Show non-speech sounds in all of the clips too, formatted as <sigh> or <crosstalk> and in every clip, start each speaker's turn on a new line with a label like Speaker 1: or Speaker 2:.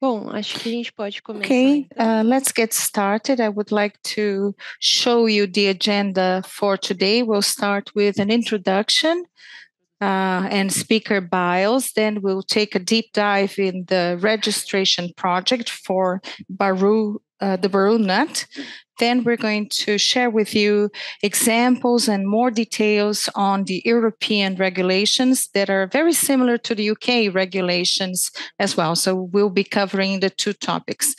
Speaker 1: Bom, acho que a gente pode começar.
Speaker 2: Okay, uh, let's get started. I would like to show you the agenda for today. We'll start with an introduction uh, and speaker bios. Then we'll take a deep dive in the registration project for Baru, uh, the Baru nut. Then we're going to share with you examples and more details on the European regulations that are very similar to the UK regulations as well. So we'll be covering the two topics.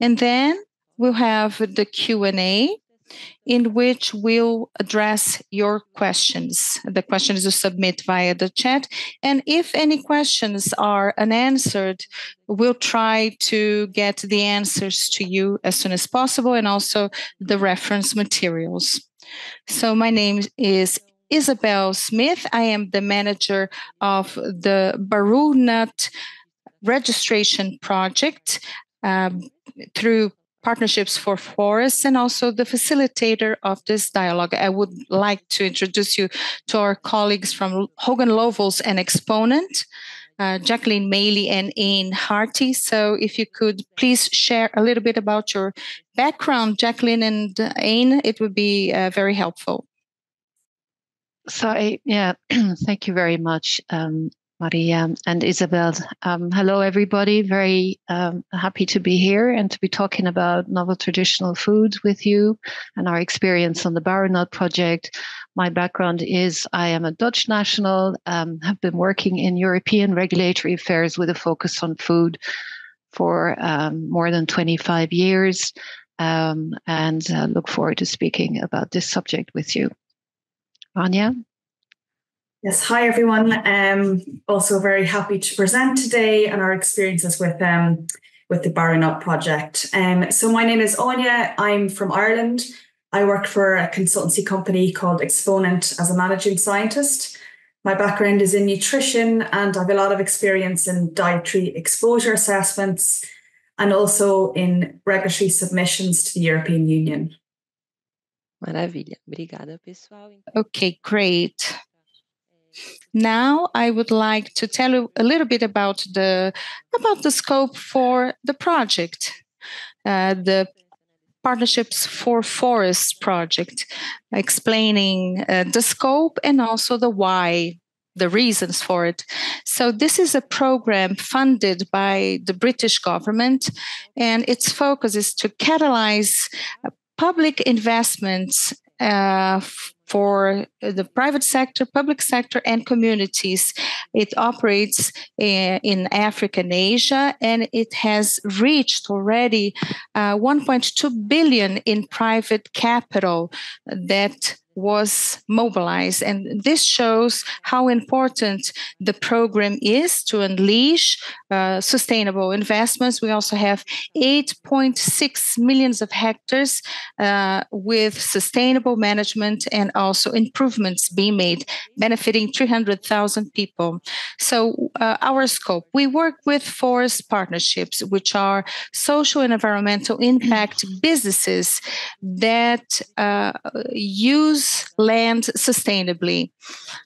Speaker 2: And then we'll have the Q&A in which we'll address your questions. The questions you submit via the chat. And if any questions are unanswered, we'll try to get the answers to you as soon as possible and also the reference materials. So, my name is Isabel Smith. I am the manager of the Baru Nut registration project um, through Partnerships for Forests and also the facilitator of this dialogue. I would like to introduce you to our colleagues from Hogan Lovells and Exponent. Uh, Jacqueline Maley and Aine Hearty. So, if you could please share a little bit about your background, Jacqueline and Aine, it would be uh, very helpful.
Speaker 3: So, yeah, <clears throat> thank you very much. Um, Maria and Isabel. Um, hello, everybody. Very um, happy to be here and to be talking about novel traditional foods with you and our experience on the Baru Nut project. My background is I am a Dutch national, um, have been working in European regulatory affairs with a focus on food for um, more than 25 years um, and uh, look forward to speaking about this subject with you. Anya?
Speaker 4: Yes, hi everyone. Um, also very happy to present today and our experiences with um, with the Baru Nut project. Um, so my name is Anya. I'm from Ireland. I work for a consultancy company called Exponent as a managing scientist. My background is in nutrition and I have a lot of experience in dietary exposure assessments and also in regulatory submissions to the European Union.
Speaker 1: Maravilha. Obrigada, pessoal.
Speaker 2: Okay, great. Now I would like to tell you a little bit about the about the scope for the project. Uh, the Partnerships for Forests project, explaining uh, the scope and also the why, the reasons for it. So, this is a program funded by the British government, and its focus is to catalyze uh, public investments uh, for the private sector, public sector, and communities. It operates eh, in Africa and Asia, and it has reached already uh, 1.2 billion in private capital that was mobilized. And this shows how important the program is to unleash uh, sustainable investments. We also have 8.6 millions of hectares uh, with sustainable management and also improvements being made, benefiting 300,000 people. So, uh, our scope we work with forest partnerships, which are social and environmental impact businesses that uh, use land sustainably.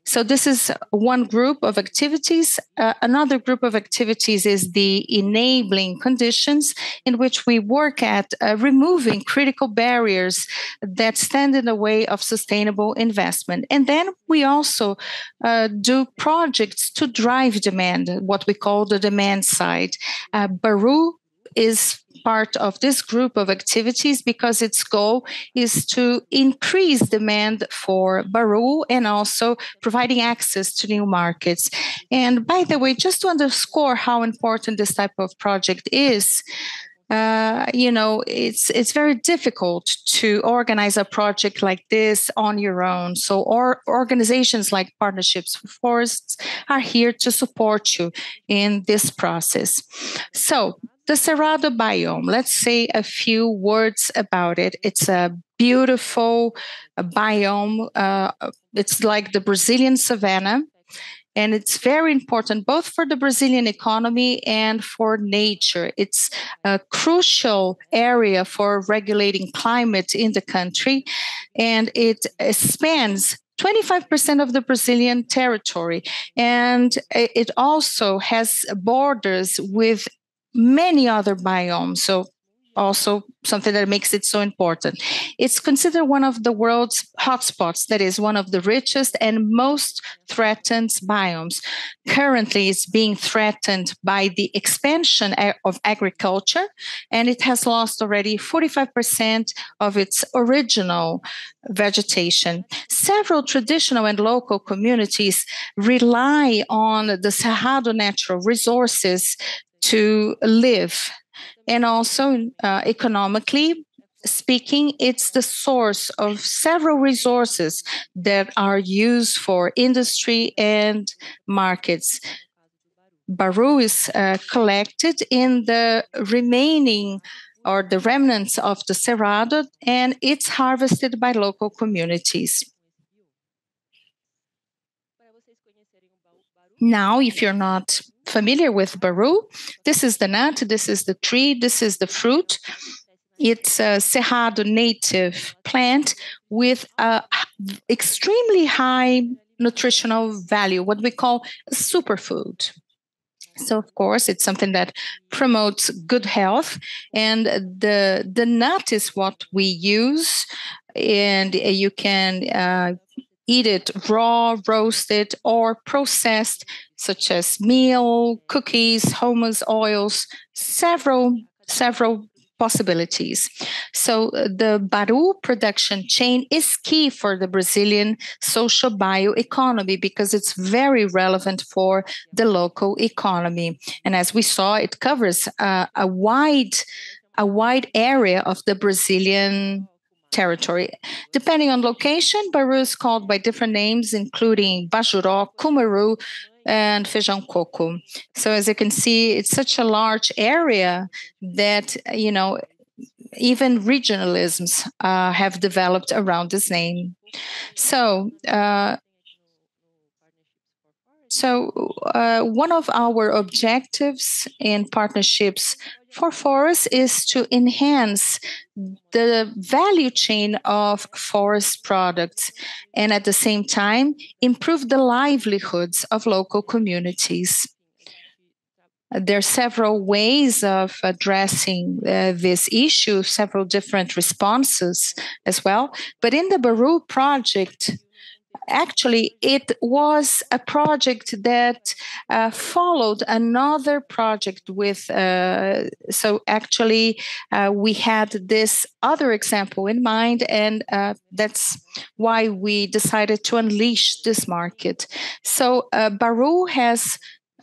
Speaker 2: So, this is one group of activities. Uh, another group of activities is the enabling conditions, in which we work at uh, removing critical barriers that stand in the way of sustainable investment. And then we also uh, do projects to drive demand, what we call the demand side. Uh, Baru is part of this group of activities because its goal is to increase demand for Baru and also providing access to new markets. And by the way, just to underscore how important this type of project is, uh, you know, it's it's very difficult to organize a project like this on your own. So, or organizations like Partnerships for Forests are here to support you in this process. So, the Cerrado biome, let's say a few words about it. It's a beautiful uh, biome. Uh, it's like the Brazilian savanna. And it's very important both for the Brazilian economy and for nature. It's a crucial area for regulating climate in the country. And it spans 25% of the Brazilian territory. And it also has borders with many other biomes. So also something that makes it so important. It's considered one of the world's hotspots, that is, one of the richest and most threatened biomes. Currently, it's being threatened by the expansion of agriculture, and it has lost already 45% of its original vegetation. Several traditional and local communities rely on the Cerrado natural resources to live and also uh, economically speaking, it's the source of several resources that are used for industry and markets. Baru is uh, collected in the remaining or the remnants of the Cerrado, and it's harvested by local communities. Now, if you're not familiar with Baru, this is the nut, this is the tree, this is the fruit. It's a Cerrado native plant with a extremely high nutritional value, what we call superfood. So of course, it's something that promotes good health, and the the nut is what we use, and you can uh, eat it raw, roasted, or processed, such as meal, cookies, hummus, oils, several, several possibilities. So uh, the Baru production chain is key for the Brazilian social bioeconomy because it's very relevant for the local economy. And as we saw, it covers uh, a wide a wide area of the Brazilian territory. Depending on location, Baru is called by different names, including Bajuró, Cumaru, and Feijão Coco. So as you can see, it's such a large area that, you know, even regionalisms uh, have developed around this name. So, uh, so uh, one of our objectives in partnerships for forests is to enhance the value chain of forest products and at the same time improve the livelihoods of local communities. There are several ways of addressing uh, this issue, several different responses as well. But in the Baru project, actually it was a project that uh, followed another project with uh, so actually uh, we had this other example in mind and uh, that's why we decided to unleash this market. So uh, baru has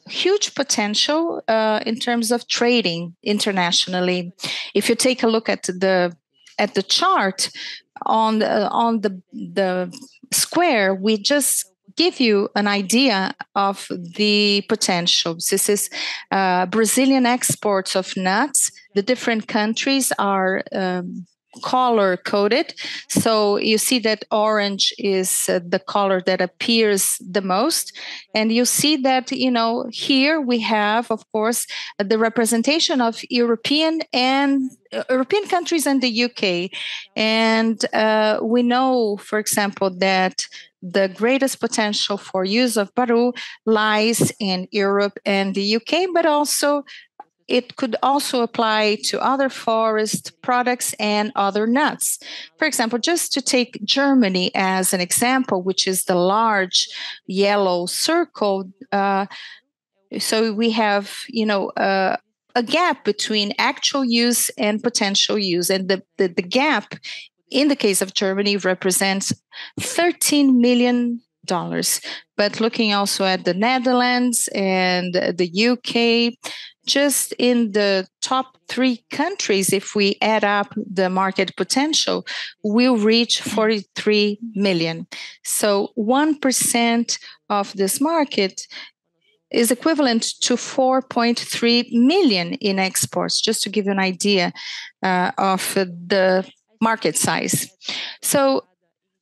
Speaker 2: huge potential uh, in terms of trading internationally. If you take a look at the at the chart on the on the the square, we just give you an idea of the potentials. This is uh, Brazilian exports of nuts. The different countries are um, color coded. So you see that orange is uh, the color that appears the most. And you see that, you know, here we have, of course, the representation of European and uh, European countries and the UK. And uh, we know, for example, that the greatest potential for use of Baru lies in Europe and the UK, but also it could also apply to other forest products and other nuts. For example, just to take Germany as an example, which is the large yellow circle. Uh, so we have, you know, uh, a gap between actual use and potential use. And the, the, the gap in the case of Germany represents 13 million dollars. But looking also at the Netherlands and the UK, just in the top three countries, if we add up the market potential, we'll reach 43 million. So 1% of this market is equivalent to 4.3 million in exports, just to give you an idea uh, of the market size. So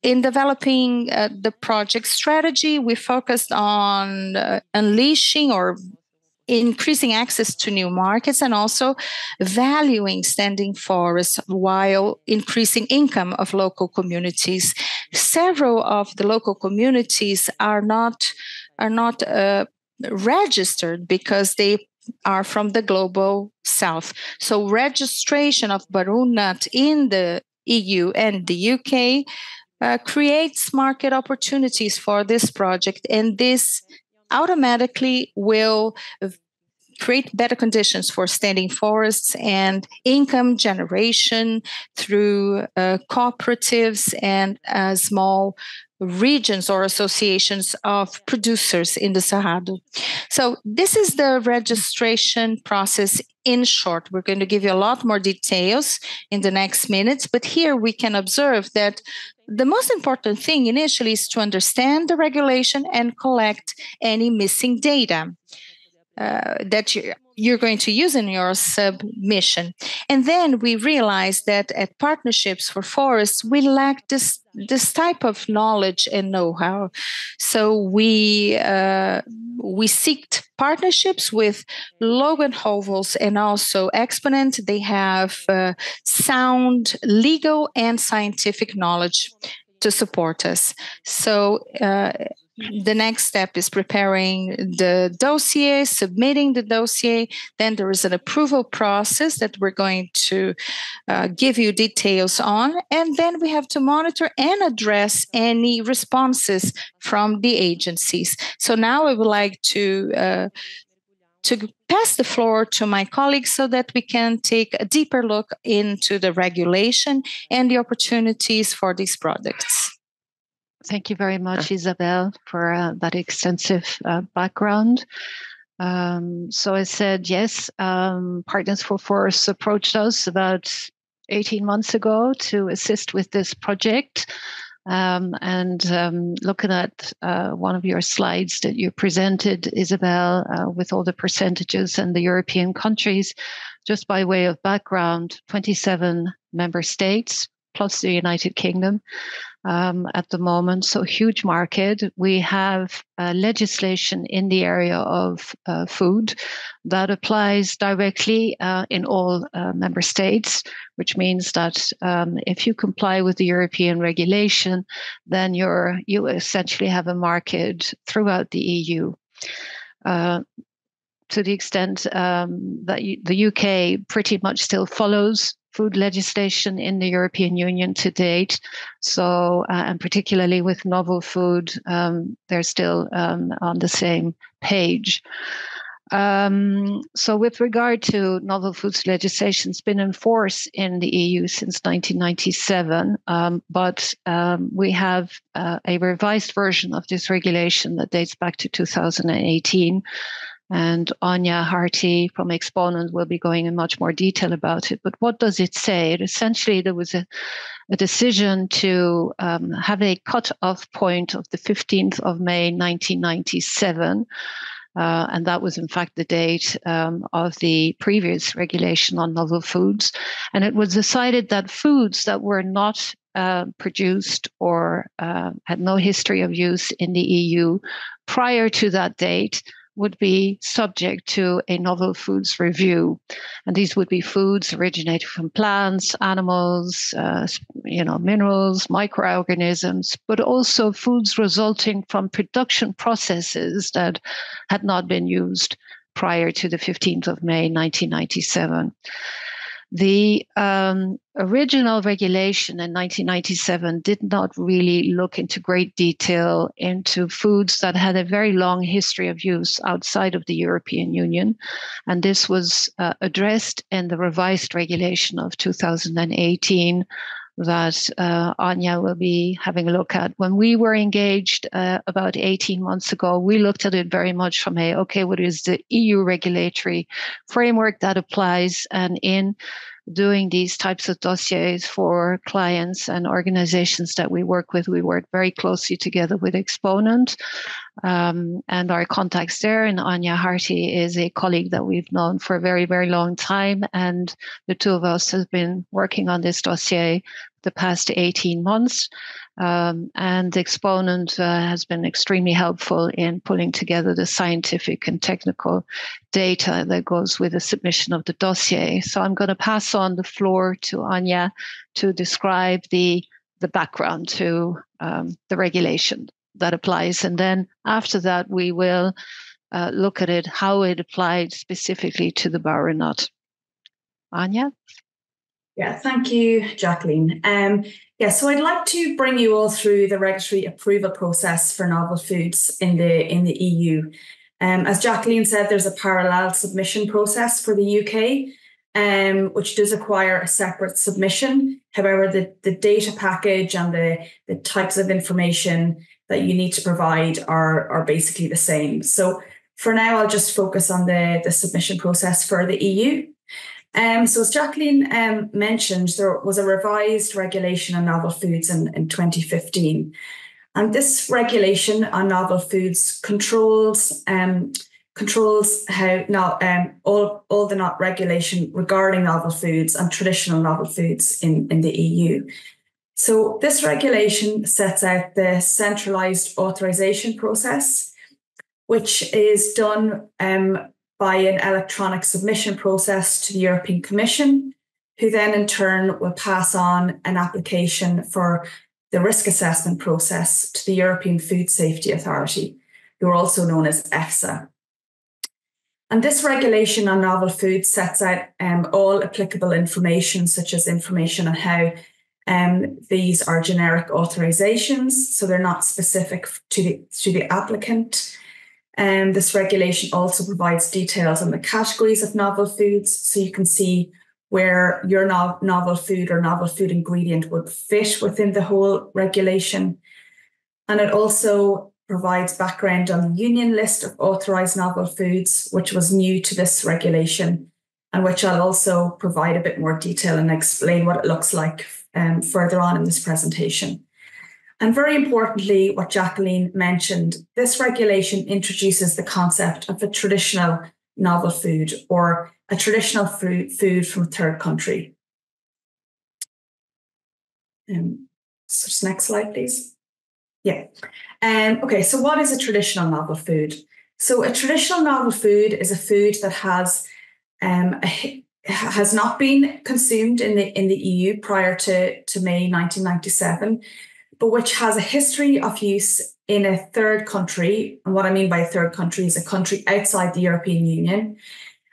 Speaker 2: in developing uh, the project strategy, we focused on uh, unleashing or increasing access to new markets and also valuing standing forests while increasing income of local communities. Several of the local communities are not are not uh, registered because they are from the global south. So registration of Baru nut in the EU and the UK uh, creates market opportunities for this project, and this automatically will create better conditions for standing forests and income generation through uh, cooperatives and uh, small regions or associations of producers in the Cerrado. So, this is the registration process in short. We're going to give you a lot more details in the next minutes, but here we can observe that the most important thing initially is to understand the regulation and collect any missing data uh, that you, you're going to use in your submission. And then we realized that at Partnerships for Forests, we lack this this type of knowledge and know-how. So we uh, we seeked partnerships with Logan Hovels and also Exponent. They have uh, sound legal and scientific knowledge to support us. So uh, the next step is preparing the dossier, submitting the dossier. Then there is an approval process that we're going to uh, give you details on. And then we have to monitor and address any responses from the agencies. So now I would like to. Uh, to pass the floor to my colleagues so that we can take a deeper look into the regulation and the opportunities for these products.
Speaker 3: Thank you very much, Isabel, for uh, that extensive uh, background. Um, so I said, yes, um, Partners for Forests approached us about 18 months ago to assist with this project. Um, and um, looking at uh, one of your slides that you presented, Isabel, uh, with all the percentages and the European countries, just by way of background, 27 member states plus the United Kingdom um, at the moment. So, huge market. We have uh, legislation in the area of uh, food that applies directly uh, in all uh, member states, which means that um, if you comply with the European regulation, then you're, you essentially have a market throughout the EU uh, to the extent um, that the UK pretty much still follows food legislation in the European Union to date. So, uh, and particularly with novel food, um, they're still um, on the same page. Um, so, with regard to novel foods legislation, it's been in force in the EU since 1997, um, but um, we have uh, a revised version of this regulation that dates back to 2018 and Anya Hearty from Exponent will be going in much more detail about it. But what does it say? It essentially, there was a, a decision to um, have a cut-off point of the 15th of May 1997. Uh, and that was, in fact, the date um, of the previous regulation on novel foods. And it was decided that foods that were not uh, produced or uh, had no history of use in the EU prior to that date would be subject to a novel foods review. And these would be foods originating from plants, animals, uh, you know, minerals, microorganisms, but also foods resulting from production processes that had not been used prior to the 15th of May 1997. The um, original regulation in 1997 did not really look into great detail into foods that had a very long history of use outside of the European Union. And this was uh, addressed in the revised regulation of 2018 that uh, Anya will be having a look at. When we were engaged uh, about 18 months ago, we looked at it very much from a okay, what is the EU regulatory framework that applies? And in doing these types of dossiers for clients and organizations that we work with. We work very closely together with Exponent um, and our contacts there. And Anya Hearty is a colleague that we've known for a very, very long time. And the two of us have been working on this dossier the past 18 months. Um, and the Exponent uh, has been extremely helpful in pulling together the scientific and technical data that goes with the submission of the dossier. So I'm going to pass on the floor to Anya to describe the, the background to um, the regulation that applies. And then after that, we will uh, look at it, how it applied specifically to the Baru nut. Anya?
Speaker 4: Yeah, thank you, Jacqueline. Um, yeah, so I'd like to bring you all through the regulatory approval process for novel foods in the in the EU. Um, as Jacqueline said, there's a parallel submission process for the UK, um, which does require a separate submission. However, the, the data package and the, the types of information that you need to provide are, are basically the same. So for now, I'll just focus on the, the submission process for the EU. Um, so as Jacqueline um, mentioned, there was a revised regulation on novel foods in, in 2015. And this regulation on novel foods controls um, controls how not um, all, all the not regulation regarding novel foods and traditional novel foods in, in the EU. So this regulation sets out the centralized authorization process, which is done um, by an electronic submission process to the European Commission, who then in turn will pass on an application for the risk assessment process to the European Food Safety Authority, who are also known as EFSA. And this regulation on novel foods sets out um, all applicable information, such as information on how um, these are generic authorizations, so they're not specific to the, to the applicant. Um, this regulation also provides details on the categories of novel foods, so you can see where your no- novel food or novel food ingredient would fit within the whole regulation. And it also provides background on the union list of authorised novel foods, which was new to this regulation, and which I'll also provide a bit more detail and explain what it looks like um, further on in this presentation. And very importantly, what Jacqueline mentioned, this regulation introduces the concept of a traditional novel food or a traditional food, food from a third country. Um, so next slide, please. Yeah. Um, okay, so what is a traditional novel food? So a traditional novel food is a food that has um, a, has not been consumed in the in the EU prior to, to May 1997 but which has a history of use in a third country. And what I mean by a third country is a country outside the European Union.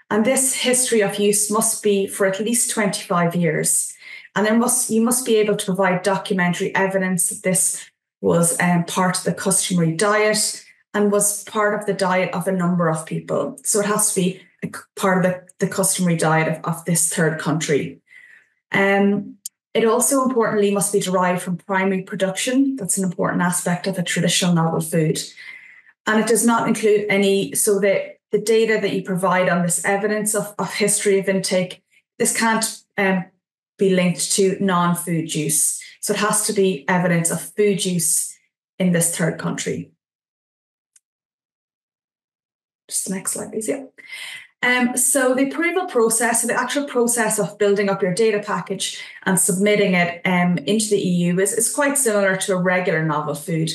Speaker 4: And this history of use must be for at least 25 years. And there must you must be able to provide documentary evidence that this was um, part of the customary diet and was part of the diet of a number of people. So it has to be part of the, the customary diet of, of this third country. Um, it also importantly must be derived from primary production. That's an important aspect of a traditional novel food. And it does not include any, so that the data that you provide on this evidence of, of history of intake, this can't um, be linked to non food use. So it has to be evidence of food use in this third country. Just the next slide, please. Yeah. Um, so the approval process, so the actual process of building up your data package and submitting it um, into the EU is, is quite similar to a regular novel food,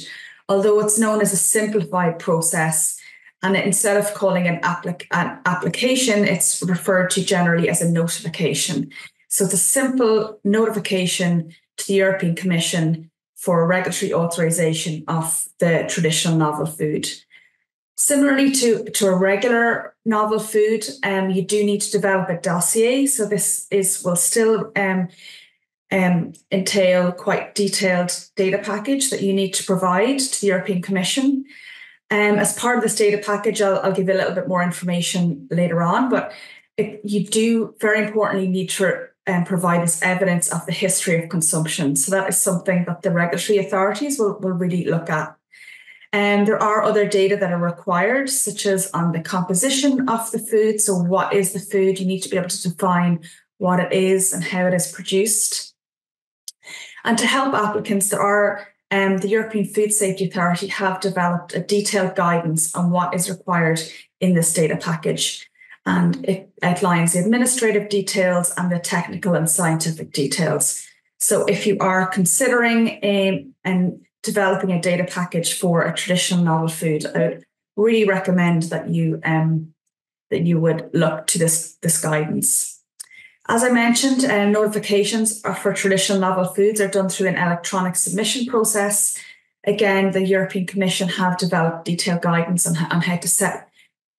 Speaker 4: although it's known as a simplified process. And instead of calling an, applic- an application, it's referred to generally as a notification. So it's a simple notification to the European Commission for regulatory authorization of the traditional novel food. Similarly to, to a regular novel food, um, you do need to develop a dossier. So this is will still um, um, entail quite detailed data package that you need to provide to the European Commission. Um, as part of this data package, I'll, I'll give you a little bit more information later on, but it, you do very importantly need to um, provide this evidence of the history of consumption. So that is something that the regulatory authorities will, will really look at and there are other data that are required, such as on the composition of the food. So, what is the food? You need to be able to define what it is and how it is produced. And to help applicants, there are um, the European Food Safety Authority have developed a detailed guidance on what is required in this data package. And it outlines the administrative details and the technical and scientific details. So if you are considering a, an developing a data package for a traditional novel food, I would really recommend that you um, that you would look to this this guidance. As I mentioned, uh, notifications for traditional novel foods are done through an electronic submission process. Again, the European Commission have developed detailed guidance on, on how to set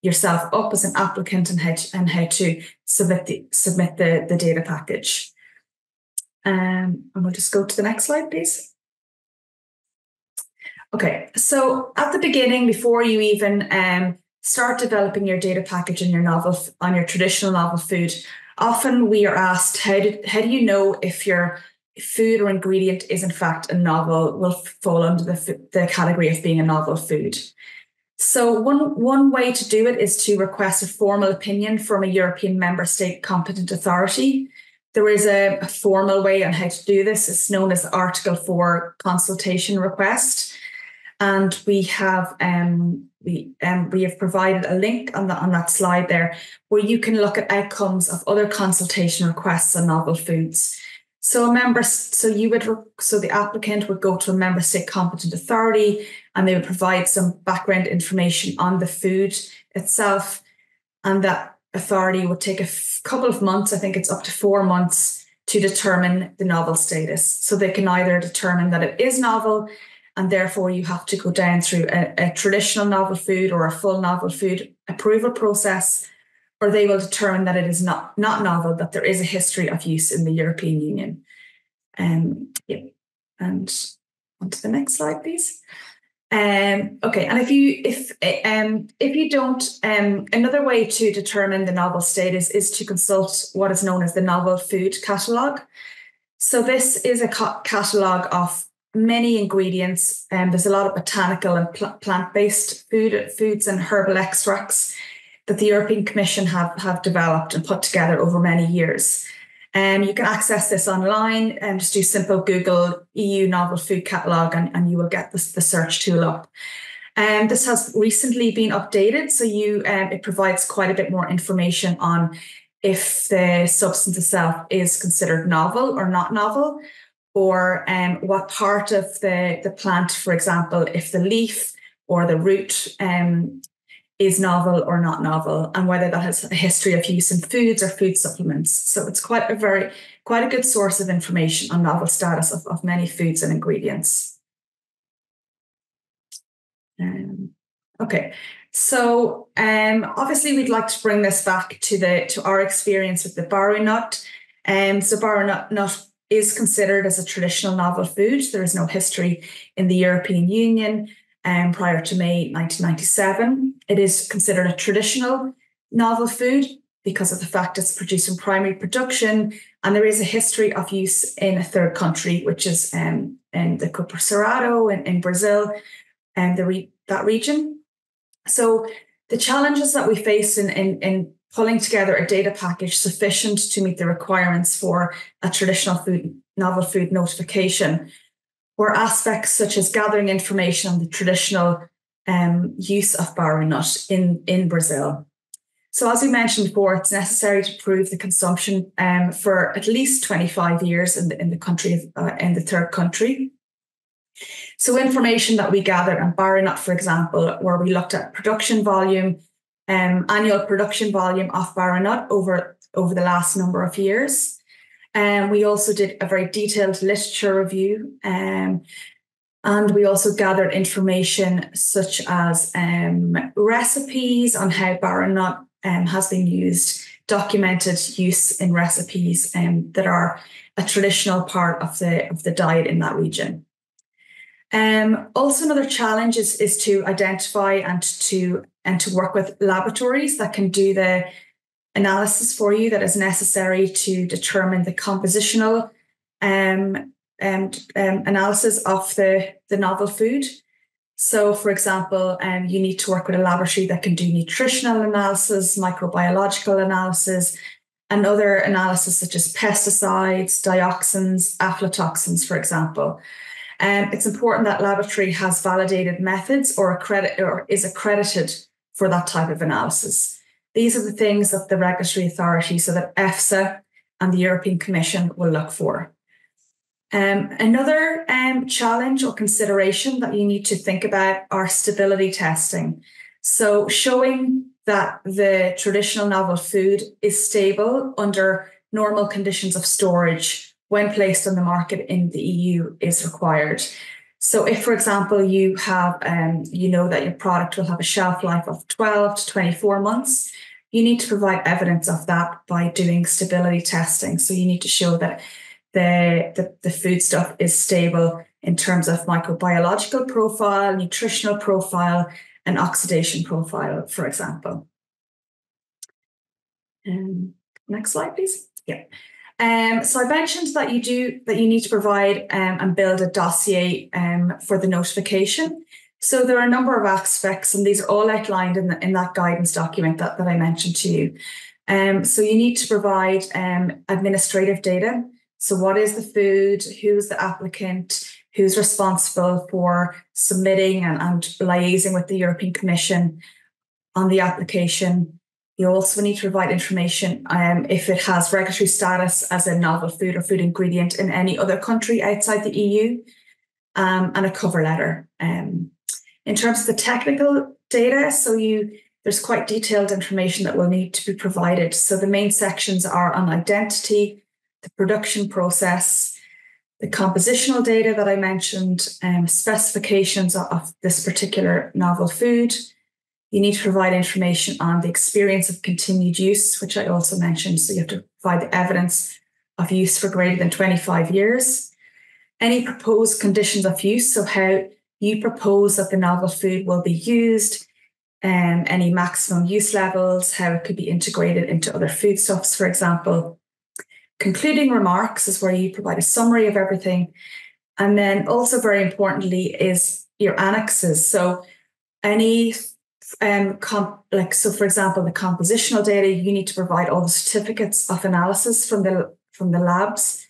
Speaker 4: yourself up as an applicant and how to, and how to submit the submit the, the data package. Um, and we'll just go to the next slide, please. Okay, so at the beginning, before you even um, start developing your data package and your novel on your traditional novel food, often we are asked how do, how do you know if your food or ingredient is in fact a novel will fall under the, the category of being a novel food so one one way to do it is to request a formal opinion from a European member state competent authority. There is a, a formal way on how to do this. It's known as Article 4 consultation request. And we have um, we um, we have provided a link on that on that slide there where you can look at outcomes of other consultation requests on novel foods. So a member, so you would, so the applicant would go to a member state competent authority, and they would provide some background information on the food itself, and that authority would take a f- couple of months. I think it's up to four months to determine the novel status. So they can either determine that it is novel, and therefore you have to go down through a, a traditional novel food or a full novel food approval process or they will determine that it is not, not novel, that there is a history of use in the European Union. Um, yeah. And on to the next slide, please. Um, okay, and if you if um, if you don't, um, another way to determine the novel status is to consult what is known as the novel food catalogue. So this is a ca- catalogue of many ingredients. and um, there's a lot of botanical and pl- plant-based food foods and herbal extracts that the European Commission have, have developed and put together over many years. And um, you can access this online and just do simple Google EU novel food catalogue and, and you will get this, the search tool up. And um, this has recently been updated, so you um, it provides quite a bit more information on if the substance itself is considered novel or not novel, or um, what part of the, the plant, for example, if the leaf or the root um, is novel or not novel and whether that has a history of use in foods or food supplements. So it's quite a very, quite a good source of information on novel status of, of many foods and ingredients. Um, okay, so um, obviously we'd like to bring this back to the to our experience with the Baru nut. Um, so Baru nut, nut is considered as a traditional novel food. There is no history in the European Union um, prior to May 1997. It is considered a traditional novel food because of the fact it's produced in primary production, and there is a history of use in a third country, which is um, in the Copa Cerrado in, in Brazil and the re- that region. So the challenges that we face in, in, in pulling together a data package sufficient to meet the requirements for a traditional food novel food notification were aspects such as gathering information on the traditional um, use of Baru nut in, in Brazil. So, as we mentioned before, it's necessary to prove the consumption um, for at least 25 years in the, in the country, of, uh, in the third country. So, information that we gathered on Baru nut, for example, where we looked at production volume, um, annual production volume of Baru nut over, over the last number of years. And um, we also did a very detailed literature review. Um, and we also gathered information such as um, recipes on how Baru nut um, has been used, documented use in recipes um, that are a traditional part of the, of the diet in that region. Um, also, another challenge is, is to identify and to and to work with laboratories that can do the analysis for you that is necessary to determine the compositional um, and um, analysis of the, the novel food. So, for example, um, you need to work with a laboratory that can do nutritional analysis, microbiological analysis, and other analysis such as pesticides, dioxins, aflatoxins, for example. Um, it's important that laboratory has validated methods or accredit or is accredited for that type of analysis. These are the things that the regulatory authority, so that EFSA and the European Commission will look for. Um, another um, challenge or consideration that you need to think about are stability testing. So, showing that the traditional novel food is stable under normal conditions of storage when placed on the market in the EU is required. So if, for example, you have, um, you know that your product will have a shelf life of 12 to 24 months, you need to provide evidence of that by doing stability testing. So you need to show that the, the, the food stuff is stable in terms of microbiological profile, nutritional profile, and oxidation profile, for example. Um, next slide, please. Yeah. Um, so I mentioned that you do that you need to provide um, and build a dossier um, for the notification. So there are a number of aspects, and these are all outlined in, the, in that guidance document that, that I mentioned to you. Um, so you need to provide um, administrative data. So what is the food? Who's the applicant? Who's responsible for submitting and, and liaising with the European Commission on the application? You also need to provide information um, if it has regulatory status as a novel food or food ingredient in any other country outside the EU, um, and a cover letter. Um, in terms of the technical data, so you there's quite detailed information that will need to be provided. So the main sections are on identity, the production process, the compositional data that I mentioned, um, specifications of, of this particular novel food, you need to provide information on the experience of continued use, which I also mentioned. So you have to provide the evidence of use for greater than 25 years. Any proposed conditions of use, so how you propose that the novel food will be used, um, any maximum use levels, how it could be integrated into other foodstuffs, for example. Concluding remarks is where you provide a summary of everything. And then also very importantly is your annexes. So any um, like so for example the compositional data you need to provide all the certificates of analysis from the from the labs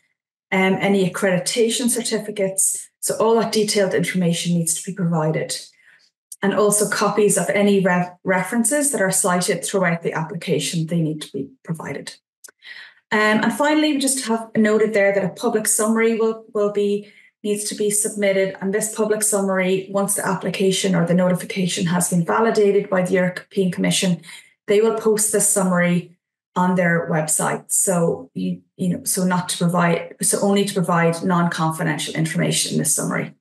Speaker 4: um, any accreditation certificates. So all that detailed information needs to be provided. And also copies of any re- references that are cited throughout the application they need to be provided. Um, and finally we just have noted there that a public summary will will be needs to be submitted. And this public summary, once the application or the notification has been validated by the European Commission, they will post this summary on their website. So you, you know, so not to provide, so only to provide non-confidential information in this summary.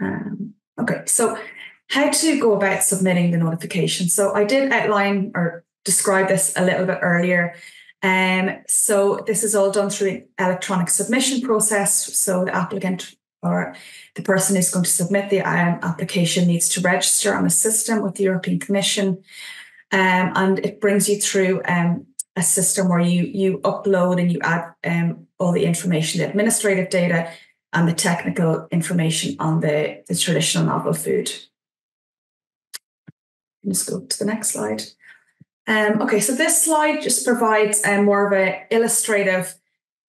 Speaker 4: Um, okay, so how to go about submitting the notification. So I did outline or describe this a little bit earlier. Um, so this is all done through the electronic submission process. So the applicant or the person who's going to submit the um, application needs to register on the system with the European Commission. Um, and it brings you through um, a system where you you upload and you add um, all the information, the administrative data and the technical information on the, the traditional novel food. Let's go to the next slide. Um, okay, so this slide just provides um, more of an illustrative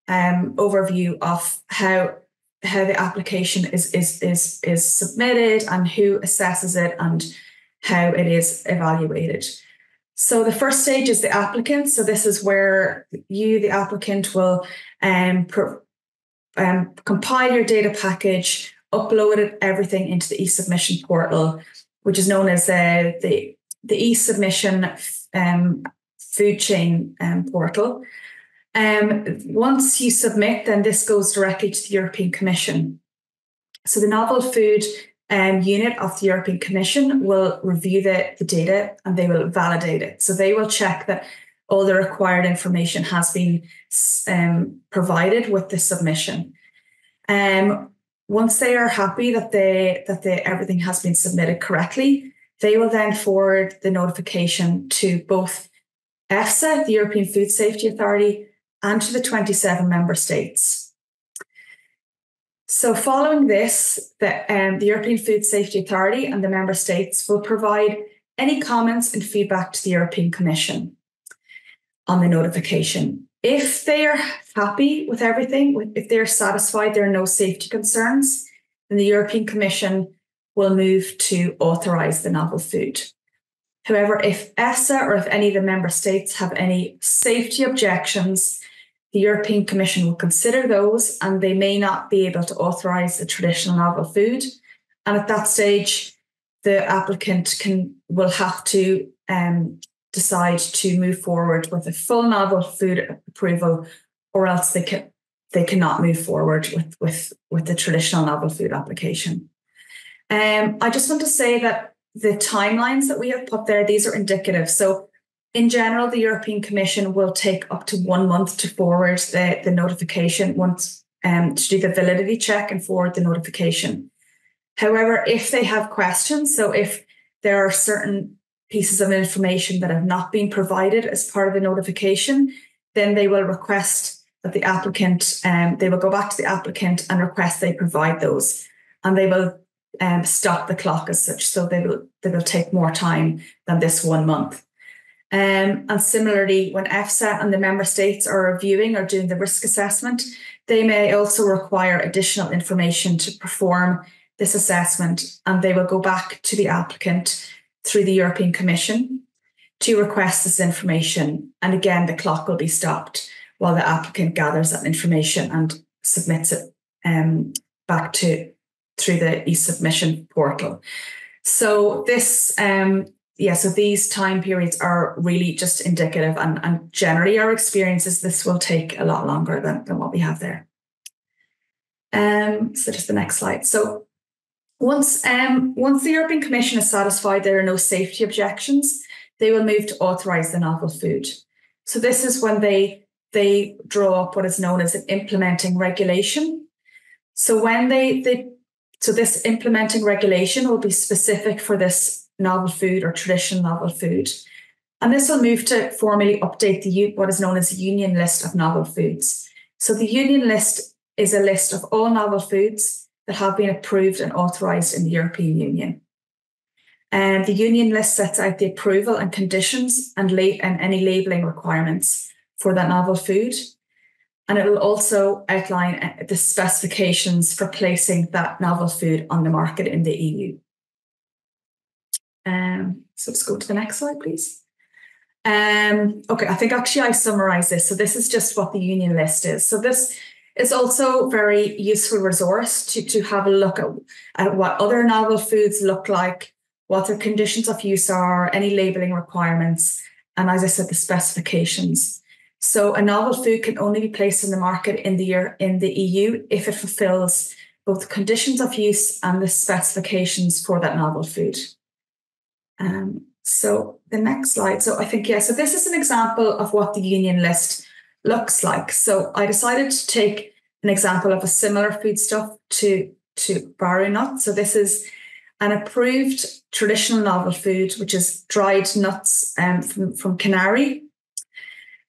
Speaker 4: um, overview of how how the application is is is is submitted and who assesses it and how it is evaluated. So the first stage is the applicant. So this is where you, the applicant, will um, pro, um, compile your data package, upload it, everything into the e-submission portal, which is known as uh, the the e-submission um, food chain um, portal. Um, once you submit, then this goes directly to the European Commission. So the novel food um, unit of the European Commission will review the, the data and they will validate it. So they will check that all the required information has been um, provided with the submission. Um, once they are happy that they that they, everything has been submitted correctly, they will then forward the notification to both EFSA, the European Food Safety Authority, and to the 27 member states. So, following this, the, um, the European Food Safety Authority and the member states will provide any comments and feedback to the European Commission on the notification. If they are happy with everything, if they're satisfied there are no safety concerns, then the European Commission will move to authorise the novel food. However, if EFSA or if any of the member states have any safety objections, the European Commission will consider those and they may not be able to authorise the traditional novel food. And at that stage, the applicant can will have to um, decide to move forward with a full novel food approval, or else they can they cannot move forward with, with, with the traditional novel food application. Um, I just want to say that the timelines that we have put there, these are indicative. So in general, the European Commission will take up to one month to forward the, the notification once um, to do the validity check and forward the notification. However, if they have questions, so if there are certain pieces of information that have not been provided as part of the notification, then they will request that the applicant, um, they will go back to the applicant and request they provide those, and they will um, stop the clock as such. So they will they will take more time than this one month. Um, and similarly, when EFSA and the member states are reviewing or doing the risk assessment, they may also require additional information to perform this assessment, and they will go back to the applicant through the European Commission to request this information. And again, the clock will be stopped while the applicant gathers that information and submits it um, back to through the e-submission portal. So this um, yeah, so these time periods are really just indicative and, and generally our experience is this will take a lot longer than, than what we have there. Um, so just the next slide. So once um, once the European Commission is satisfied there are no safety objections, they will move to authorize the novel food. So this is when they they draw up what is known as an implementing regulation. So when they they so this implementing regulation will be specific for this novel food or traditional novel food. And this will move to formally update the what is known as the Union List of Novel Foods. So the Union List is a list of all novel foods that have been approved and authorised in the European Union. And the Union List sets out the approval and conditions and, la- and any labelling requirements for that novel food. And it will also outline uh, the specifications for placing that novel food on the market in the EU. Um, so let's go to the next slide, please. Um, okay, I think actually I summarize this. So this is just what the union list is. So this is also a very useful resource to, to have a look at, at what other novel foods look like, what their conditions of use are, any labeling requirements, and as I said, the specifications. So a novel food can only be placed in the market in the year in the EU if it fulfills both conditions of use and the specifications for that novel food. Um, so the next slide. So I think, yeah, so this is an example of what the union list looks like. So I decided to take an example of a similar foodstuff to, to Baru nut. So this is an approved traditional novel food, which is dried nuts um, from, from Canary.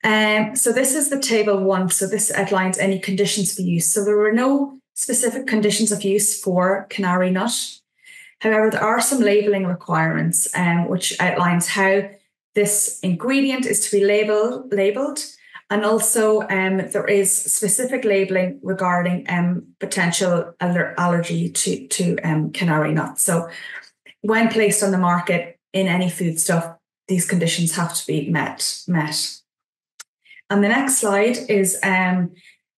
Speaker 4: Um, so this is the table one. So this outlines any conditions for use. So there were no specific conditions of use for Canary nut. However, there are some labeling requirements, um, which outlines how this ingredient is to be label, labeled. And also, um, there is specific labeling regarding um, potential aller- allergy to, to um, canary nuts. So, when placed on the market in any foodstuff, these conditions have to be met. met. And the next slide is um,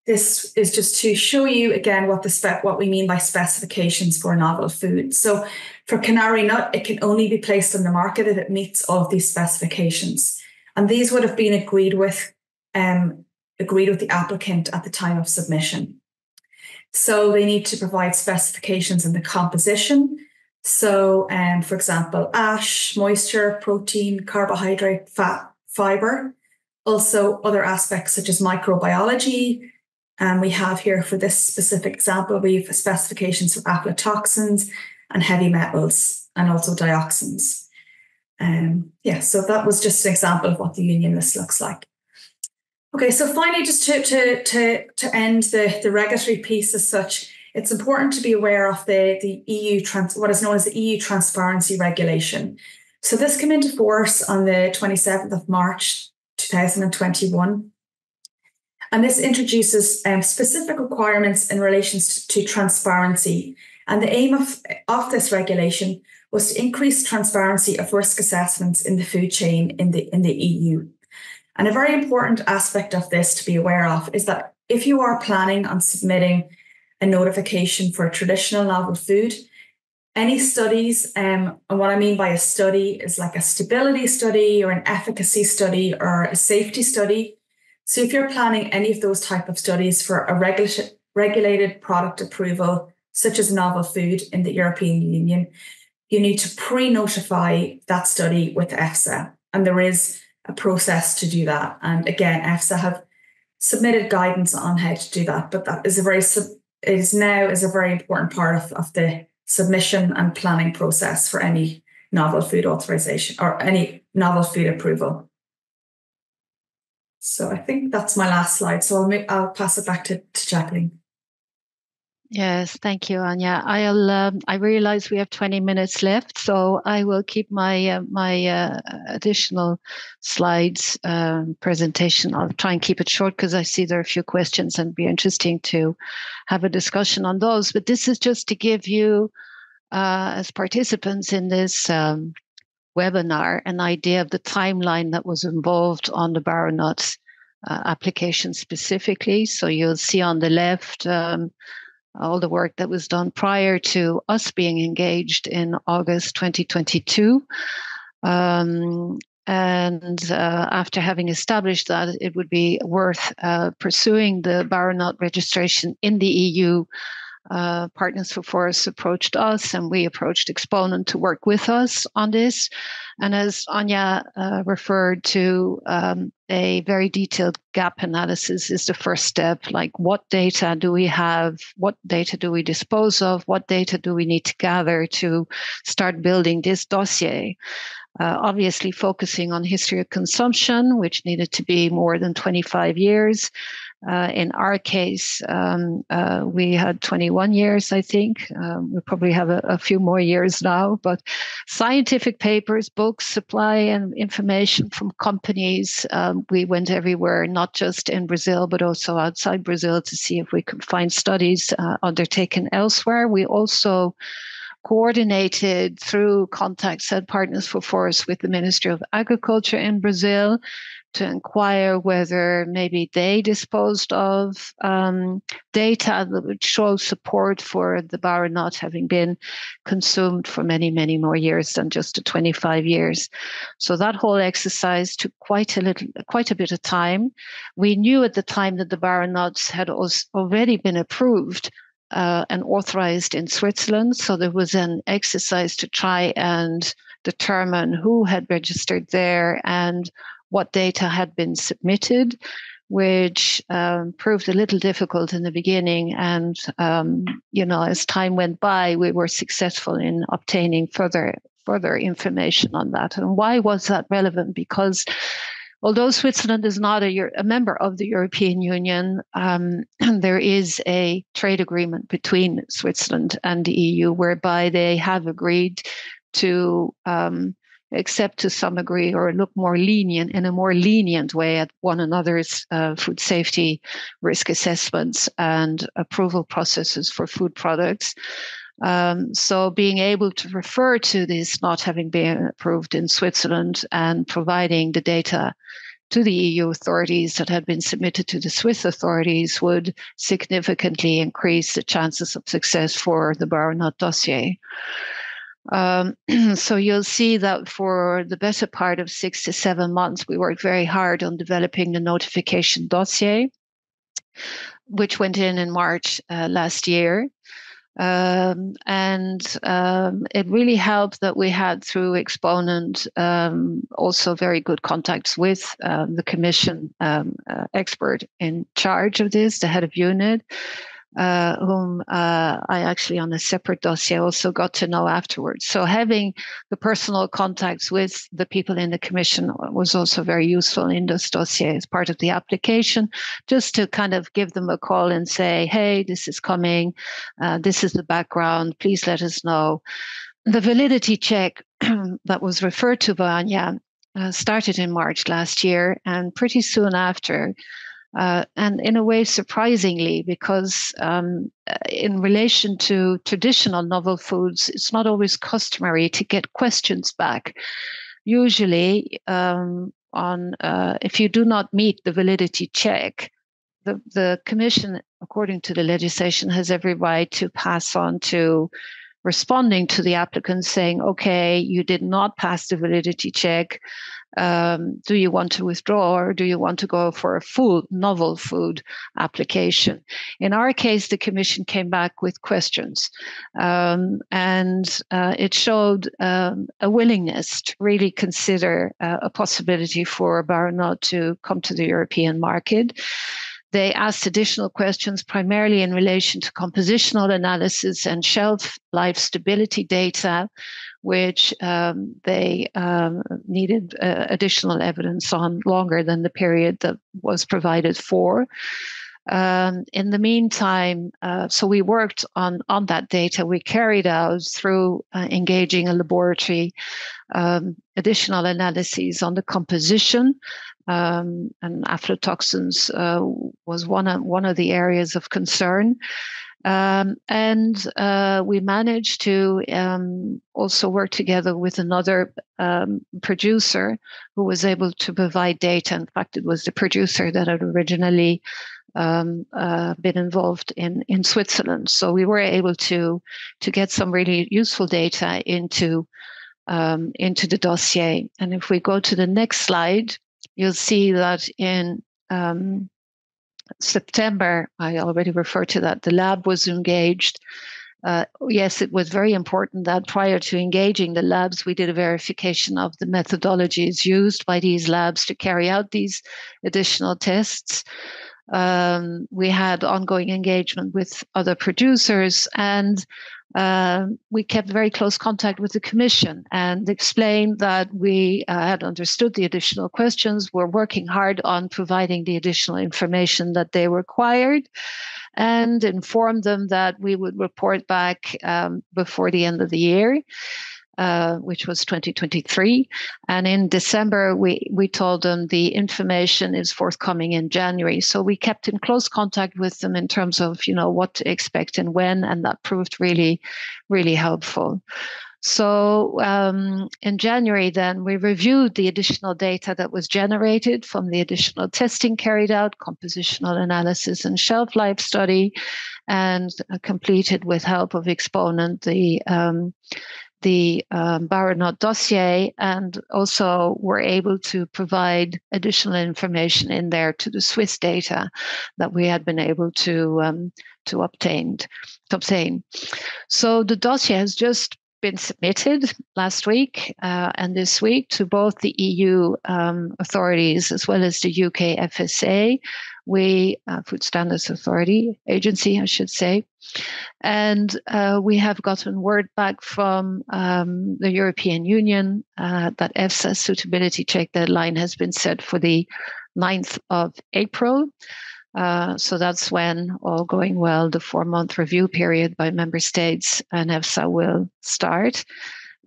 Speaker 4: this is just to show you again what the spec what we mean by specifications for novel food. So for canary nut, it can only be placed on the market if it meets all of these specifications. And these would have been agreed with um, agreed with the applicant at the time of submission. So they need to provide specifications in the composition. So, um, for example, ash, moisture, protein, carbohydrate, fat, fiber. Also, other aspects such as microbiology, and we have here for this specific example, we have specifications for aflatoxins and heavy metals and also dioxins. Um, yeah, so that was just an example of what the union list looks like. Okay, so finally, just to, to, to, to end the, the regulatory piece as such, it's important to be aware of the, the EU, trans, what is known as the EU Transparency Regulation. So this came into force on the 27th of March 2021. And this introduces um, specific requirements in relation to transparency. And the aim of, of this regulation was to increase transparency of risk assessments in the food chain in the, in the EU. And a very important aspect of this to be aware of is that if you are planning on submitting a notification for a traditional novel food, any studies, um, and what I mean by a study is like a stability study or an efficacy study or a safety study So if you're planning any of those type of studies for a regula- regulated product approval, such as novel food in the European Union, you need to pre-notify that study with EFSA. And there is a process to do that. And again, EFSA have submitted guidance on how to do that, but that is a very it is now is a very important part of, of the submission and planning process for any novel food authorization or any novel food approval. So I think that's my last slide. So I'll make, I'll pass it back to, to Jacqueline.
Speaker 3: Yes, thank you, Anya. I'll. Um, I realize we have 20 minutes left, so I will keep my uh, my uh, additional slides um, presentation. I'll try and keep it short because I see there are a few questions and be interesting to have a discussion on those. But this is just to give you, uh, as participants in this um, webinar, an idea of the timeline that was involved on the Baru uh, application specifically. So you'll see on the left. Um, all the work that was done prior to us being engaged in August 2022. Um, and uh, after having established that, it would be worth uh, pursuing the Baru nut registration in the EU uh, Partners for Forests approached us and we approached Exponent to work with us on this. And as Anya uh, referred to, um, a very detailed gap analysis is the first step. Like, what data do we have? What data do we dispose of? What data do we need to gather to start building this dossier? Uh, obviously, focusing on history of consumption, which needed to be more than 25 years. Uh, in our case, um, uh, we had 21 years, I think. Um, we probably have a, a, few more years now, but scientific papers, books, supply, and information from companies. Um, we went everywhere, not just in Brazil, but also outside Brazil to see if we could find studies uh, undertaken elsewhere. We also coordinated through contacts at Partners for Forests with the Ministry of Agriculture in Brazil to inquire whether maybe they disposed of um, data that would show support for the baru nut having been consumed for many, many more years than just the 25 years. So that whole exercise took quite a little, quite a bit of time. We knew at the time that the baru nuts had already been approved uh, and authorized in Switzerland. So there was an exercise to try and determine who had registered there and what data had been submitted, which um, proved a little difficult in the beginning. And, um, you know, as time went by, we were successful in obtaining further further information on that. And why was that relevant? Because although Switzerland is not a, a member of the European Union, um, <clears throat> there is a trade agreement between Switzerland and the EU whereby they have agreed to um, accept to some degree or look more lenient in a more lenient way at one another's uh, food safety risk assessments and approval processes for food products. Um, so being able to refer to this not having been approved in Switzerland and providing the data to the EU authorities that had been submitted to the Swiss authorities would significantly increase the chances of success for the Baru nut dossier. Um, <clears throat> so you'll see that for the better part of six to seven months, we worked very hard on developing the notification dossier, which went in in March uh, last year. Um, and um, it really helped that we had through Exponent um, also very good contacts with um, the commission um, uh, expert in charge of this, the head of unit, uh, whom uh, I actually on a separate dossier also got to know afterwards. So having the personal contacts with the people in the commission was also very useful in this dossier as part of the application, just to kind of give them a call and say, hey, this is coming, uh, this is the background, please let us know. The validity check <clears throat> that was referred to by Anya uh, started in March last year, and pretty soon after, uh, and in a way, surprisingly, because um, in relation to traditional novel foods, it's not always customary to get questions back. Usually, um, on uh, if you do not meet the validity check, the, the commission, according to the legislation, has every right to pass on to responding to the applicant saying, okay, you did not pass the validity check um, do you want to withdraw or do you want to go for a full novel food application? In our case, the Commission came back with questions um, and uh, it showed um, a willingness to really consider uh, a possibility for Baru nut to come to the European market. They asked additional questions primarily in relation to compositional analysis and shelf life stability data, which um, they um, needed uh, additional evidence on longer than the period that was provided for. Um, in the meantime, uh, so we worked on, on that data. We carried out through uh, engaging a laboratory um, additional analyses on the composition um, and aflatoxins uh, was one of, one of the areas of concern. Um, and uh, we managed to um, also work together with another um, producer who was able to provide data. In fact, it was the producer that had originally um, uh, been involved in in Switzerland. So we were able to to get some really useful data into um, into the dossier. And if we go to the next slide, you'll see that in um, September, I already referred to that, the lab was engaged. Uh, yes, it was very important that prior to engaging the labs, we did a verification of the methodologies used by these labs to carry out these additional tests. Um, we had ongoing engagement with other producers, and uh, we kept very close contact with the Commission and explained that we uh, had understood the additional questions, were working hard on providing the additional information that they required, and informed them that we would report back um, before the end of the year. Uh, which was 2023. And in December, we, we told them the information is forthcoming in January. So we kept in close contact with them in terms of, you know, what to expect and when, and that proved really, really helpful. So um, in January, then we reviewed the additional data that was generated from the additional testing carried out, compositional analysis and shelf life study, and completed with help of Exponent the um, the um, Baru nut dossier and also were able to provide additional information in there to the Swiss data that we had been able to um, to obtain. To obtain. So the dossier has just been submitted last week uh, and this week to both the EU um, authorities as well as the UK FSA we uh, Food Standards Authority agency, I should say, and uh, we have gotten word back from um, the European Union uh, that EFSA suitability check deadline has been set for the 9th of April. Uh, so that's when, all going well, the four month review period by member states and EFSA will start.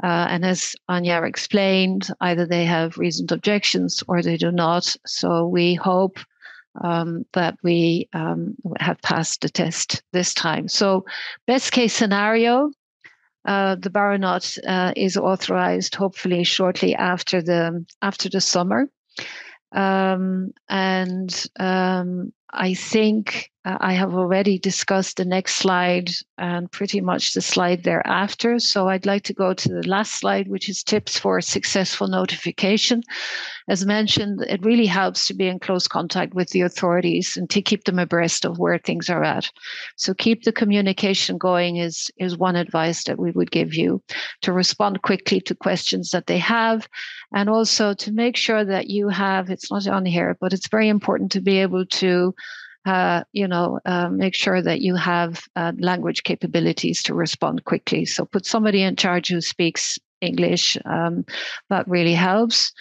Speaker 3: Uh, and as Anya explained, either they have reasoned objections or they do not. So we hope um, that we um, have passed the test this time. So, best case scenario, uh, the Baru nut uh, is authorized hopefully shortly after the after the summer, um, and um, I think uh, I have already discussed the next slide and pretty much the slide thereafter. So I'd like to go to the last slide, which is tips for successful notification. As mentioned, it really helps to be in close contact with the authorities and to keep them abreast of where things are at. So keep the communication going is, is one advice that we would give you to respond quickly to questions that they have and also to make sure that you have, it's not on here, but it's very important to be able to uh, you know, uh, make sure that you have uh, language capabilities to respond quickly. So put somebody in charge who speaks English. Um, that really helps.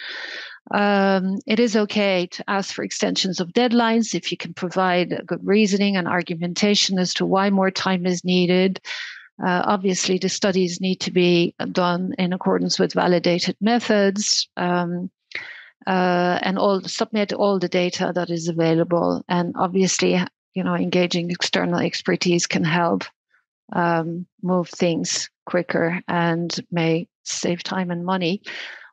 Speaker 3: Um, it is okay to ask for extensions of deadlines if you can provide good reasoning and argumentation as to why more time is needed. Uh, obviously, the studies need to be done in accordance with validated methods. Um, uh, and all submit all the data that is available. And obviously, you know, engaging external expertise can help um, move things quicker and may save time and money.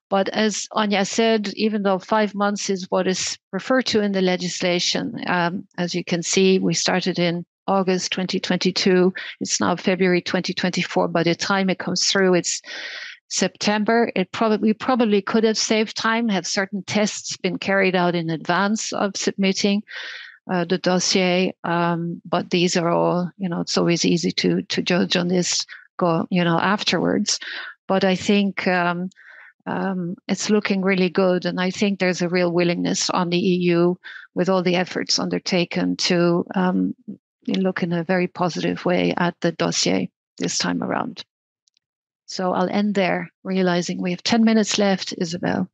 Speaker 3: But as Anya said, even though five months is what is referred to in the legislation, um, as you can see, we started in August 2022. It's now February 2024. By the time it comes through, it's September. It probably probably could have saved time had certain tests been carried out in advance of submitting uh, the dossier. Um, but these are all, you know, it's always easy to to judge on this go, you know, afterwards. But I think um, um, it's looking really good, and I think there's a real willingness on the EU with all the efforts undertaken to um, look in a very positive way at the dossier this time around. So I'll end there, realizing we have 10 minutes left, Isabel.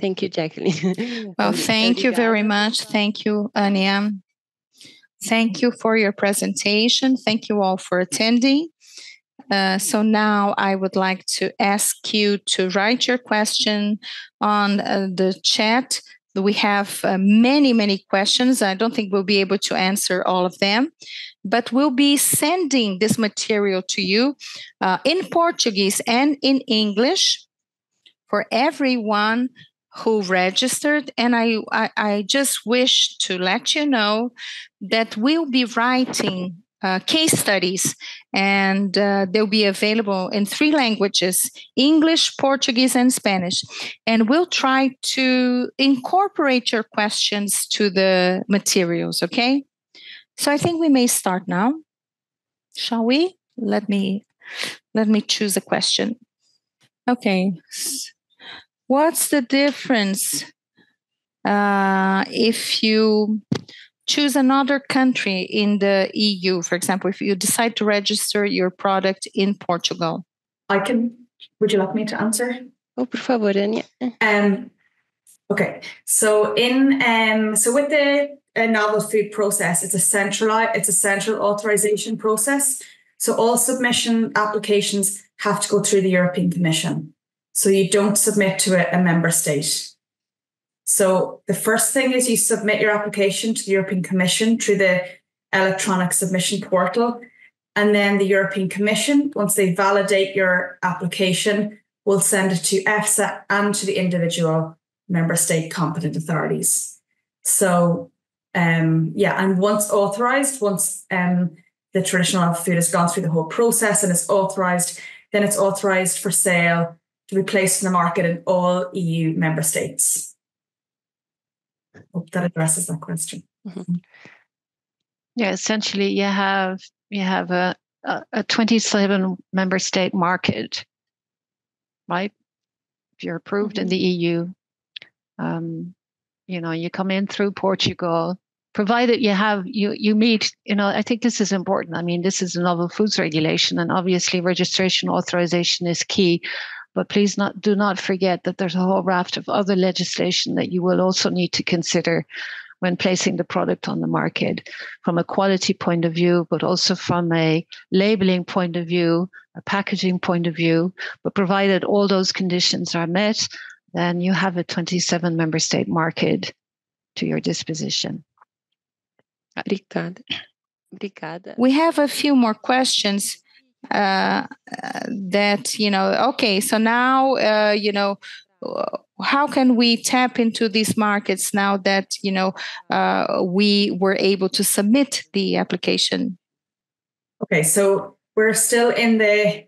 Speaker 1: Thank you, Jacqueline. <laughs>
Speaker 2: Well, thank you very much. Thank you, Ania. Thank you for your presentation. Thank you all for attending. Uh, so now I would like to ask you to write your question on uh, the chat. We have uh, many, many questions. I don't think we'll be able to answer all of them, but we'll be sending this material to you uh, in Portuguese and in English for everyone who registered. And I, I, I just wish to let you know that we'll be writing uh, case studies, and uh, they'll be available in three languages English, Portuguese, and Spanish. And we'll try to incorporate your questions to the materials, okay? So I think we may start now. Shall we? Let me let me choose a question. Okay. What's the difference uh, if you choose another country in the EU? For example, if you decide to register your product in Portugal.
Speaker 4: I can. Would you like me to answer?
Speaker 1: Oh, por favor, Ania.
Speaker 4: Um, okay. So in um, so with the uh, novel food process, it's a centralized, it's a central authorization process. So all submission applications have to go through the European Commission. So you don't submit to a, a member state. So the first thing is you submit your application to the European Commission through the electronic submission portal. And then the European Commission, once they validate your application, will send it to EFSA and to the individual member state competent authorities. So um, yeah, and once authorized, once um, the traditional food has gone through the whole process and is authorized, then it's authorized for sale to be placed in the market in all EU member states. Hope that addresses that question. Mm-hmm.
Speaker 3: Yeah, essentially, you have you have a, a, a 27 member state market, right? If you're approved mm-hmm. in the EU, um, you know, you come in through Portugal, provided you have you you meet you know i think this is important i mean this is a novel foods regulation and obviously registration authorization is key but please not do not forget that there's a whole raft of other legislation that you will also need to consider when placing the product on the market from a quality point of view, but also from a labeling point of view, a packaging point of view. But provided all those conditions are met, then you have a 27 member state market to your disposition.
Speaker 1: Obrigada. Obrigada.
Speaker 2: We have a few more questions uh, that you know okay so now uh, you know how can we tap into these markets now that you know uh, we were able to submit the application
Speaker 4: okay so we're still in the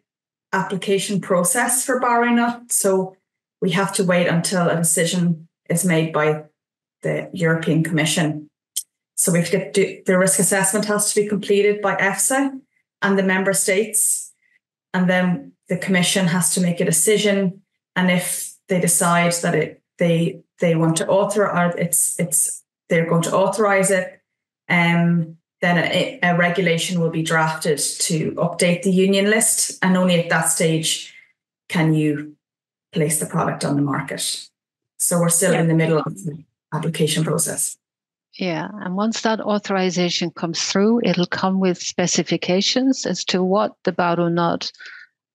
Speaker 4: application process for baru nut so we have to wait until a decision is made by the european commission so we have to the risk assessment has to be completed by efsa and the member states. And then the commission has to make a decision. And if they decide that it they they want to author or it's it's they're going to authorize it, um, then a, a regulation will be drafted to update the union list. And only at that stage can you place the product on the market. So we're still yeah. in the middle of the application process.
Speaker 3: Yeah, and once that authorization comes through, it'll come with specifications as to what the Baru nut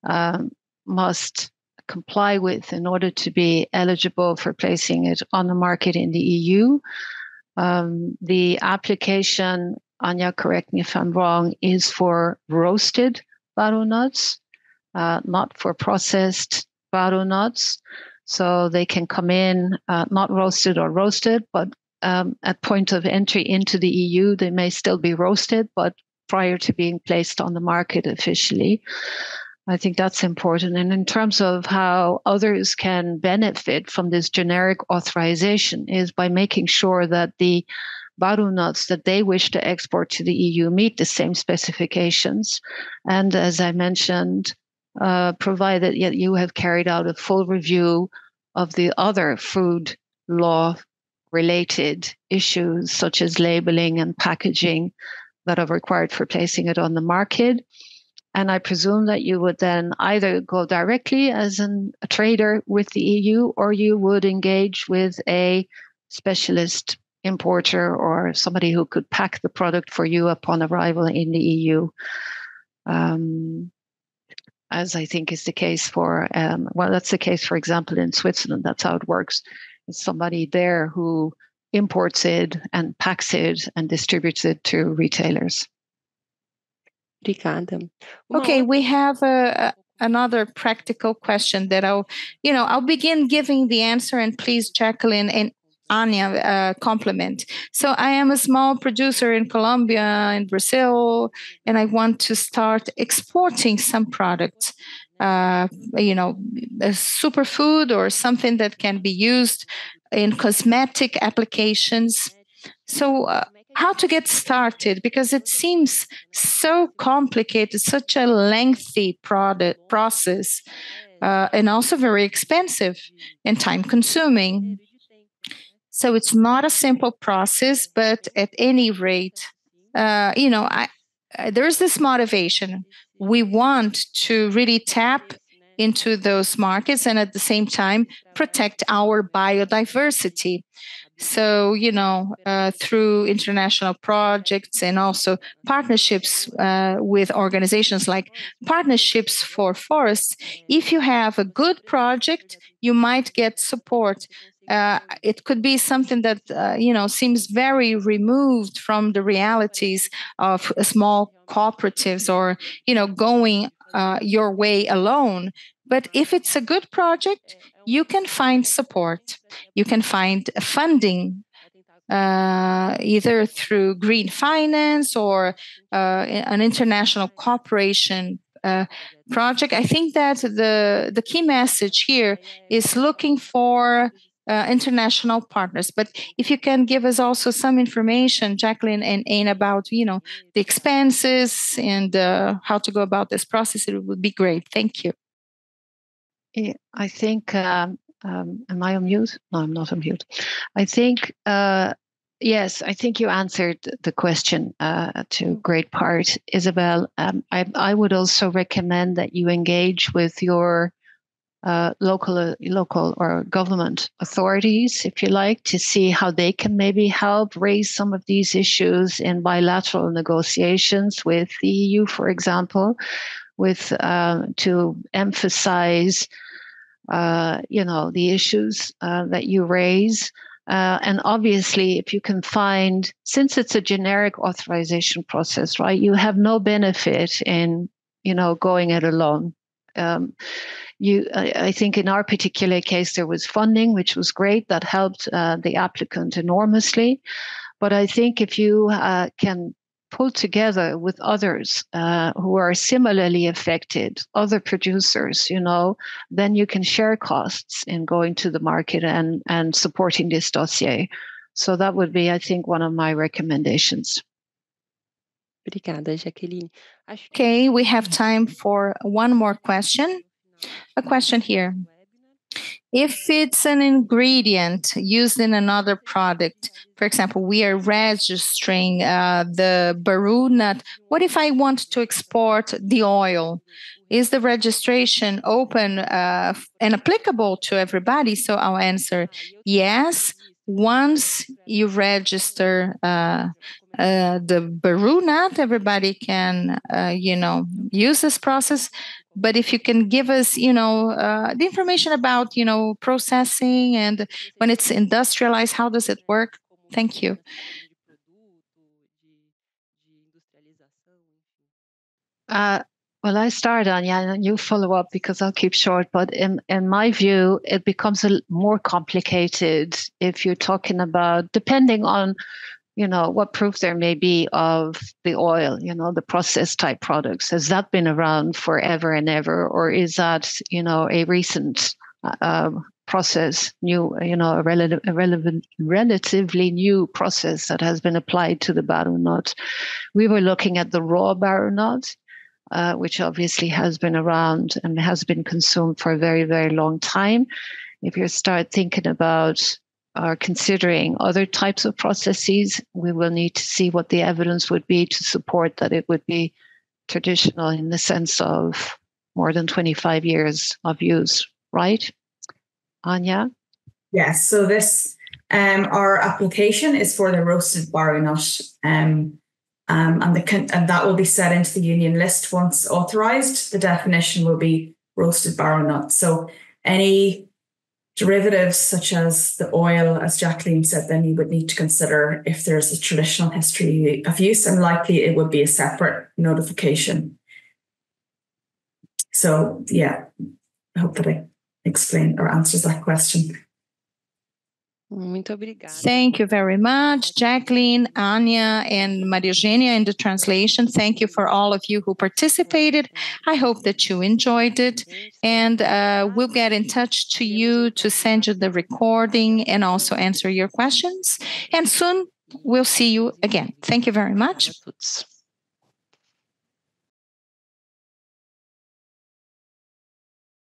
Speaker 3: um, must comply with in order to be eligible for placing it on the market in the EU. Um, the application, Anya, correct me if I'm wrong, is for roasted Baru nuts, uh, not for processed Baru nuts. So they can come in uh, not roasted or roasted, but um, at point of entry into the EU, they may still be roasted, but prior to being placed on the market officially. I think that's important. And in terms of how others can benefit from this generic authorization is by making sure that the baru nuts that they wish to export to the EU meet the same specifications. And as I mentioned, uh, provided that you have carried out a full review of the other food law related issues, such as labeling and packaging, that are required for placing it on the market. And I presume that you would then either go directly as an, a trader with the EU or you would engage with a specialist importer or somebody who could pack the product for you upon arrival in the EU. Um, as I think is the case for, um, well, that's the case, for example, in Switzerland. That's how it works. It's somebody there who imports it and packs it and distributes it to retailers.
Speaker 2: Okay, we have a, another practical question that I'll, you know, I'll begin giving the answer, and please, Jacqueline and Anya, uh, compliment. So I am a small producer in Colombia, in Brazil, and I want to start exporting some products. Uh, you know, a superfood or something that can be used in cosmetic applications. So, uh, how to get started? Because it seems so complicated, such a lengthy product process, uh, and also very expensive and time consuming. So it's not a simple process, but at any rate, uh, you know, I, I, there's this motivation. We want to really tap into those markets and at the same time protect our biodiversity. So, you know, uh, through international projects and also partnerships uh, with organizations like Partnerships for Forests, if you have a good project, you might get support uh, it could be something that uh, you know seems very removed from the realities of small cooperatives or you know going uh, your way alone but if it's a good project you can find support you can find funding uh, either through green finance or uh, an international cooperation uh, project. I think that the the key message here is looking for uh, international partners. But if you can give us also some information, Jacqueline and Ain, about you know the expenses and uh, how to go about this process, it would be great. Thank you.
Speaker 3: I think. Um, um, am I on mute? No, I'm not on mute. I think. Uh, yes, I think you answered the question uh, to great part, Isabel. Um, I, I would also recommend that you engage with your uh, local uh, local or government authorities, if you like, to see how they can maybe help raise some of these issues in bilateral negotiations with the EU, for example, with uh, to emphasize, uh, you know, the issues uh, that you raise. Uh, and obviously, if you can find, since it's a generic authorization process, right, you have no benefit in, you know, going it alone. Um, you I, I, think in our particular case there was funding which was great that helped uh, the applicant enormously but i think if you uh, can pull together with others uh, who are similarly affected other producers you know then you can share costs in going to the market and and supporting this dossier so that would be i think one of my recommendations
Speaker 1: Obrigada, Jacqueline.
Speaker 2: Okay, we have time for one more question. A question here. If it's an ingredient used in another product, for example, we are registering uh, the baru nut. What if I want to export the oil? Is the registration open uh, and applicable to everybody? So I'll answer yes. Once you register uh, uh, the baru nut, everybody can, uh, you know, use this process but if you can give us you know uh, the information about you know processing and when it's industrialized how does it work? Thank you.
Speaker 3: Uh, well, I start, Anya, and you follow up because I'll keep short. But in, in my view, it becomes a more complicated if you're talking about, depending on you know, what proof there may be of the oil, you know, the processed type products. Has that been around forever and ever, or is that, you know, a recent uh, process, new, you know, a, relative, a relevant, relatively new process that has been applied to the baru nut? We were looking at the raw baru nut, uh, which obviously has been around and has been consumed for a very, very long time. If you start thinking about or considering other types of processes, we will need to see what the evidence would be to support that it would be traditional in the sense of more than 25 years of use, right? Anya?
Speaker 4: Yes, so this, um, our application is for the roasted baru nut. Um, um, and, the, and that will be set into the union list once authorized. The definition will be roasted baru nut. So any derivatives such as the oil, as Jacqueline said, then you would need to consider if there's a traditional history of use, and likely it would be a separate notification. So, yeah, I hope that I explained or answers that question.
Speaker 1: Muito obrigada.
Speaker 2: Thank you very much, Jacqueline, Anya, and Maria Eugenia in the translation. Thank you for all of you who participated. I hope that you enjoyed it. And uh, we'll get in touch to you to send you the recording and also answer your questions. And soon we'll see you again. Thank you very much.